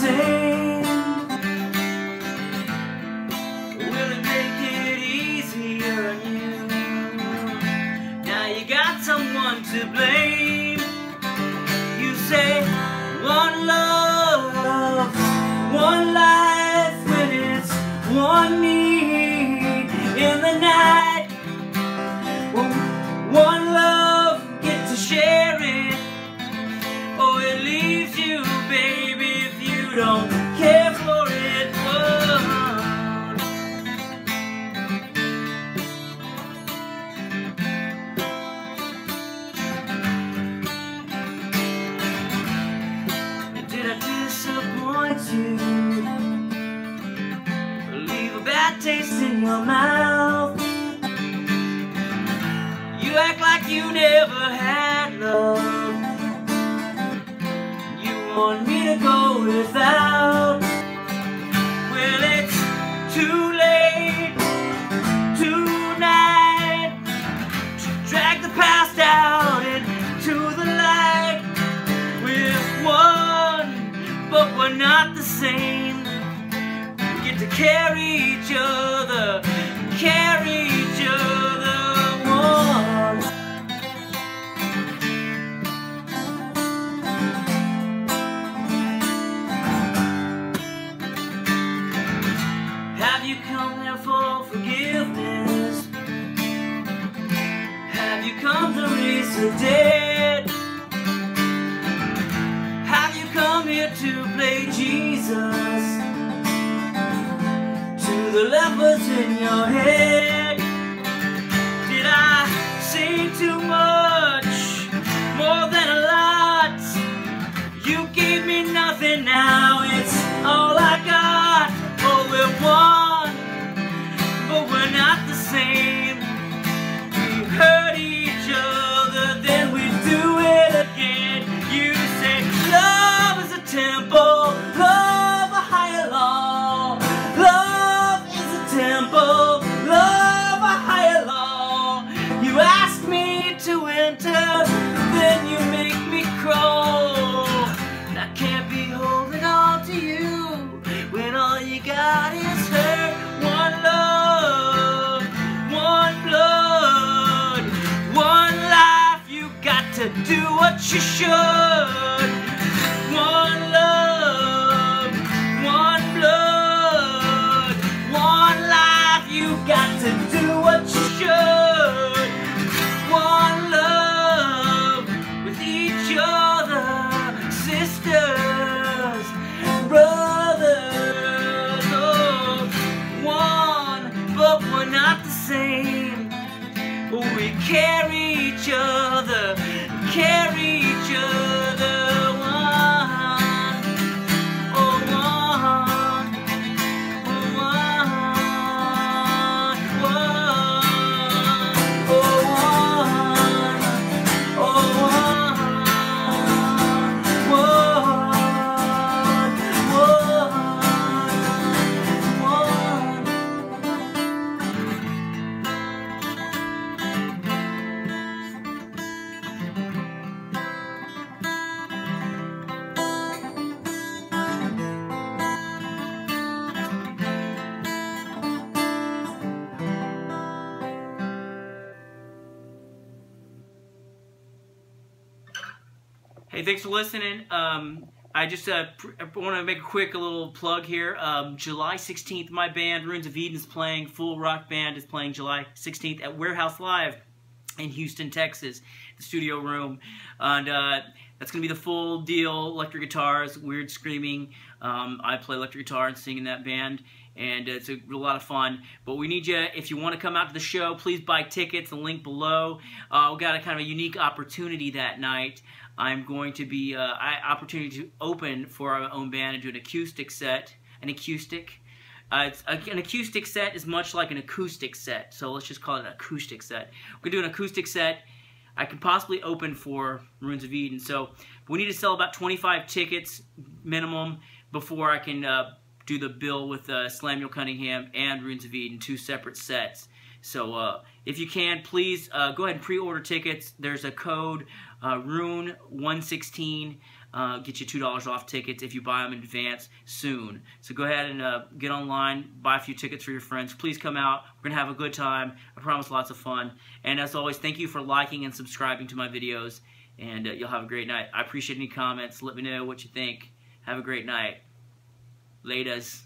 same? Will it make it easier on you? Now you got someone to blame. You say one love, one life when it's one need in the night. You? Leave a bad taste in your mouth. You act like you never had love. You want me to go without. Well, it's too late tonight to drag the past out into the light. We're one, but we're not the same. We get to carry each other, carry each other one. Have you come here for forgiveness? Have you come to raise the dead? To play Jesus? To the lepers in your head? What you should. One love, one blood, one life. You got to do what you should. One love with each other, sisters, brothers. Oh, one, but we're not the same. We carry each other, carry each Hey, thanks for listening. Um, I just uh, want to make a quick little plug here. Um, July 16th, my band, Ruins of Eden, is playing. Full Rock Band is playing July 16th at Warehouse Live in Houston, Texas, the studio room. And uh, that's going to be the full deal, electric guitars, weird screaming. Um, I play electric guitar and sing in that band. And it's a, a lot of fun. But we need you, if you want to come out to the show, please buy tickets. The link below. Uh, we got a kind of a unique opportunity that night. I'm going to be uh, I, opportunity to open for our own band and do an acoustic set. An acoustic. Uh, it's, an acoustic set is much like an acoustic set, so let's just call it an acoustic set. We're gonna do an acoustic set. I could possibly open for Ruins of Eden, so we need to sell about 25 tickets minimum before I can uh, do the bill with uh, Slamuel Cunningham and Ruins of Eden, two separate sets. So uh, if you can, please uh, go ahead and pre-order tickets. There's a code, uh, Rune116, uh, get you $2 off tickets if you buy them in advance soon. So go ahead and uh, get online, buy a few tickets for your friends. Please come out. We're to have a good time. I promise lots of fun. And as always, thank you for liking and subscribing to my videos. And uh, you'll have a great night. I appreciate any comments. Let me know what you think. Have a great night. Laters.